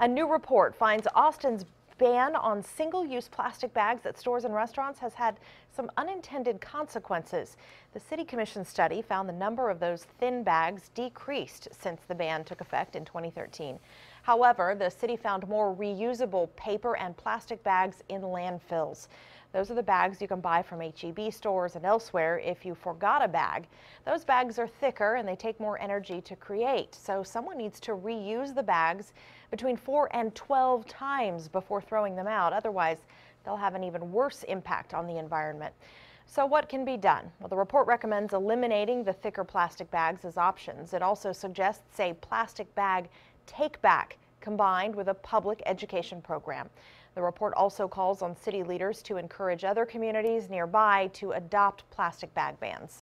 A new report finds Austin's ban on single-use plastic bags at stores and restaurants has had some unintended consequences. The City Commission study found the number of those thin bags decreased since the ban took effect in 2013. However, the city found more reusable paper and plastic bags in landfills. Those are the bags you can buy from HEB stores and elsewhere if you forgot a bag. Those bags are thicker and they take more energy to create, so someone needs to reuse the bags between 4 and 12 times before throwing them out. Otherwise, they'll have an even worse impact on the environment. So what can be done? Well, the report recommends eliminating the thicker plastic bags as options. It also suggests a plastic bag take back combined with a public education program. The report also calls on city leaders to encourage other communities nearby to adopt plastic bag bans.